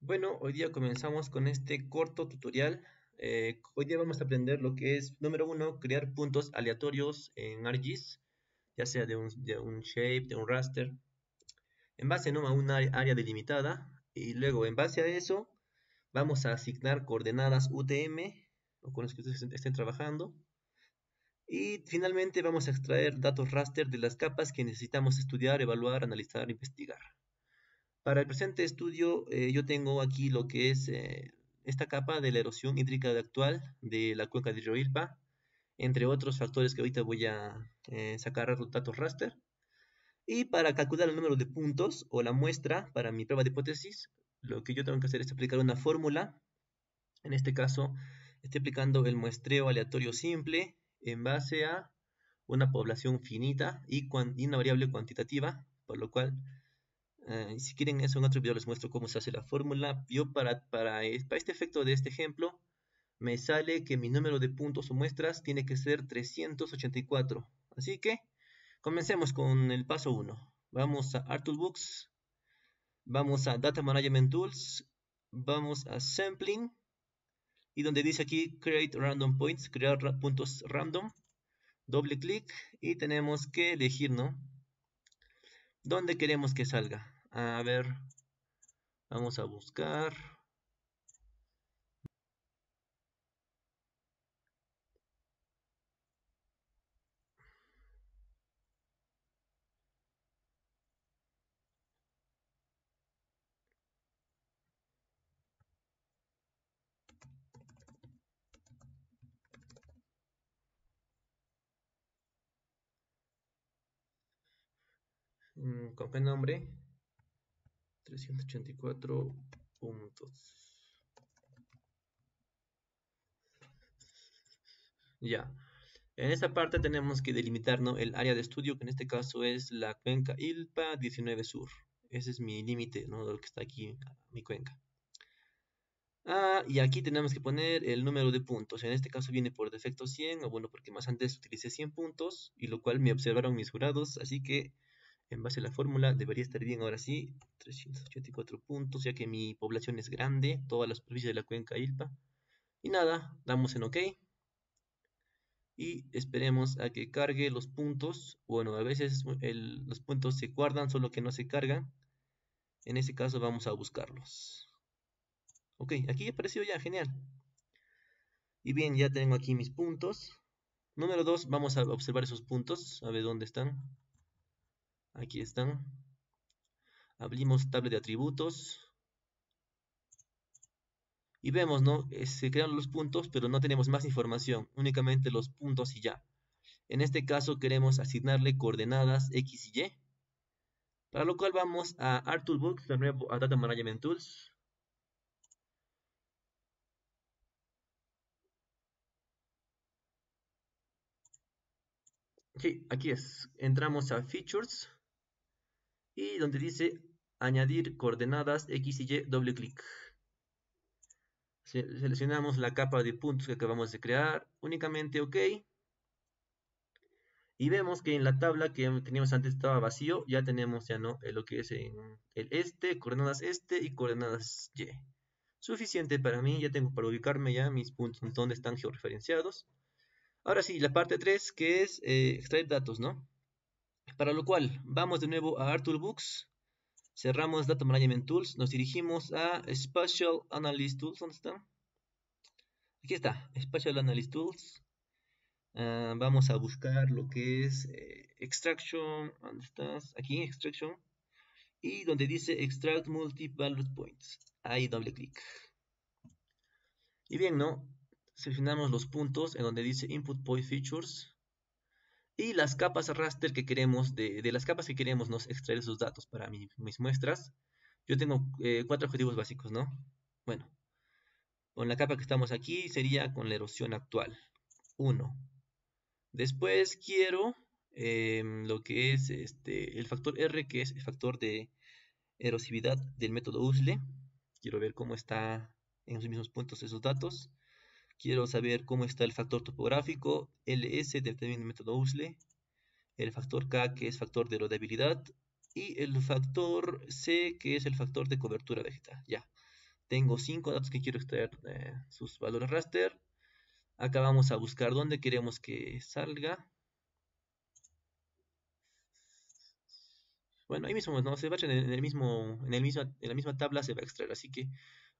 Bueno, hoy día comenzamos con este corto tutorial. Eh, hoy día vamos a aprender lo que es, número uno, crear puntos aleatorios en ArcGIS, ya sea de un, shape, de un raster, en base a una área delimitada, y luego en base a eso vamos a asignar coordenadas UTM, con las que ustedes estén trabajando, y finalmente vamos a extraer datos raster de las capas que necesitamos estudiar, evaluar, analizar, investigar. Para el presente estudio eh, yo tengo aquí lo que es eh, esta capa de la erosión hídrica actual de la cuenca de río Ilpa, entre otros factores que ahorita voy a eh, sacar datos raster. Y para calcular el número de puntos o la muestra para mi prueba de hipótesis, lo que yo tengo que hacer es aplicar una fórmula. En este caso, estoy aplicando el muestreo aleatorio simple en base a una población finita y, una variable cuantitativa, por lo cual, eh, si quieren eso en otro video les muestro cómo se hace la fórmula. Yo para, para, este efecto de este ejemplo, me sale que mi número de puntos o muestras tiene que ser 384. Así que, comencemos con el paso 1. Vamos a ArtToolBooks, vamos a Data Management Tools, vamos a Sampling, y donde dice aquí create random points, crear puntos random, doble clic y tenemos que elegir, ¿no? ¿Dónde queremos que salga? A ver, vamos a buscar Mm, ¿Con qué nombre? 384 puntos. Ya. En esta parte tenemos que delimitar el área de estudio, que en este caso es la cuenca ILPA 19 Sur. Ese es mi límite, ¿no? Lo que está aquí, mi cuenca. Ah, y aquí tenemos que poner el número de puntos. En este caso viene por defecto 100, o bueno, porque más antes utilicé 100 puntos, y lo cual me observaron mis jurados, así que en base a la fórmula debería estar bien ahora sí, 384 puntos, ya que mi población es grande, toda la superficie de la cuenca ILPA. Y nada, damos en OK. Y esperemos a que cargue los puntos. Bueno, a veces los puntos se guardan, solo que no se cargan. En ese caso vamos a buscarlos. Ok, aquí apareció ya, genial. Y bien, ya tengo aquí mis puntos. Número 2, vamos a observar esos puntos, a ver dónde están. Aquí están. Abrimos tabla de atributos. Y vemos, ¿no? Eh, se crean los puntos, pero no tenemos más información. Únicamente los puntos y ya. En este caso queremos asignarle coordenadas X y Y. Para lo cual vamos a ArtToolbox, de nuevo a Data Management Tools. Sí, aquí es. Entramos a Features y donde dice añadir coordenadas X y Y, doble clic. Seleccionamos la capa de puntos que acabamos de crear, únicamente OK. Y vemos que en la tabla que teníamos antes estaba vacío, ya tenemos ya no lo que es el este, coordenadas este y coordenadas Y. Suficiente para mí, ya tengo para ubicarme ya mis puntos donde están georreferenciados. Ahora sí, la parte 3 que es eh, extraer datos, ¿no? Para lo cual, vamos de nuevo a ArtToolBooks, cerramos Data Management Tools, nos dirigimos a Spatial Analysis Tools, ¿dónde está? Aquí está, Spatial Analysis Tools. Ah, vamos a buscar lo que es eh, Extraction, ¿dónde estás? Aquí, Extraction. Y donde dice Extract Multi-Value Points, ahí doble clic. Y bien, ¿no? Seleccionamos los puntos en donde dice Input Point Features y las capas raster que queremos, de, las capas que queremos nos extraer esos datos para mis muestras. Yo tengo eh, cuatro objetivos básicos, ¿no? Bueno, con la capa que estamos aquí sería con la erosión actual. 1. Después quiero em, lo que es este, el factor R, que es el factor de erosividad del método USLE. Quiero ver cómo está en los mismos puntos esos datos. Quiero saber cómo está el factor topográfico, LS del método USLE, el factor K que es factor de erodibilidad y el factor C que es el factor de cobertura vegetal. Ya, tengo cinco datos que quiero extraer sus valores raster. Acá vamos a buscar dónde queremos que salga. Bueno, ahí mismo, ¿no? Se va en el mismo, en el mismo, en la misma tabla se va a extraer. Así que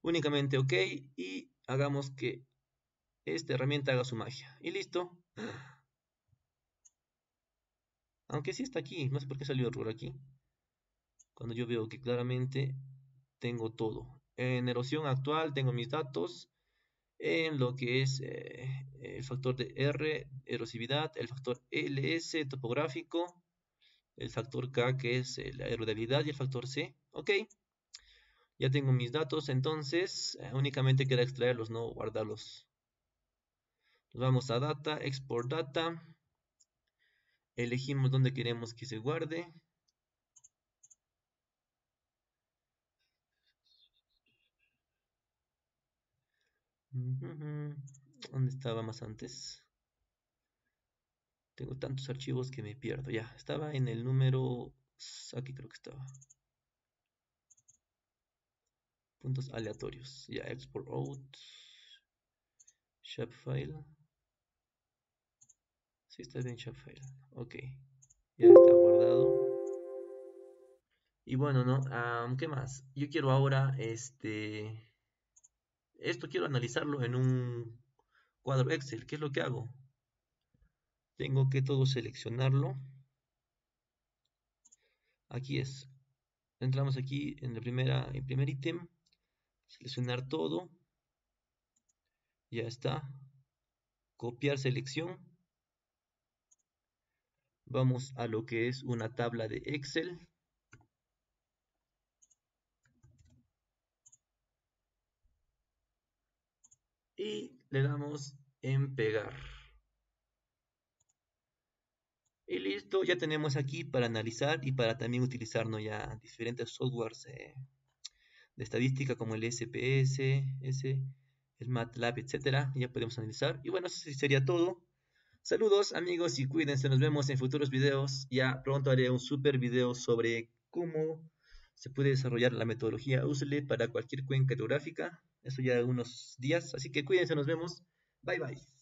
únicamente OK y hagamos que esta herramienta haga su magia. Y listo. Aunque sí está aquí, no sé por qué salió error aquí. Cuando yo veo que claramente tengo todo. En erosión actual tengo mis datos. En lo que es eh, el factor de R, erosividad, el factor LS, topográfico, el factor K que es la aerodabilidad y el factor C. Ok. Ya tengo mis datos, entonces eh, únicamente queda extraerlos, no guardarlos. Vamos a Data, Export Data. Elegimos dónde queremos que se guarde. ¿Dónde estaba más antes? Tengo tantos archivos que me pierdo. Ya, estaba en el número... Aquí creo que estaba. Puntos aleatorios. Ya, export out. Shapefile. Sí, está bien Shapefile. Ok. Ya está guardado. Y bueno, ¿no? ¿Qué más? Yo quiero ahora, este esto quiero analizarlo en un cuadro Excel. ¿Qué es lo que hago? Tengo que todo seleccionarlo. Aquí es. Entramos aquí en, la primera, el primer ítem. Seleccionar todo. Ya está. Copiar selección. Vamos a lo que es una tabla de Excel. y le damos en pegar. Y listo, ya tenemos aquí para analizar y para también utilizar ya diferentes softwares eh, de estadística como el SPS, el MATLAB, etcétera. Ya podemos analizar. Y bueno, eso sería todo. Saludos amigos y cuídense, nos vemos en futuros videos. Ya pronto haré un super video sobre cómo se puede desarrollar la metodología USLE para cualquier cuenca geográfica. Eso ya unos días. Así que cuídense, nos vemos. Bye bye.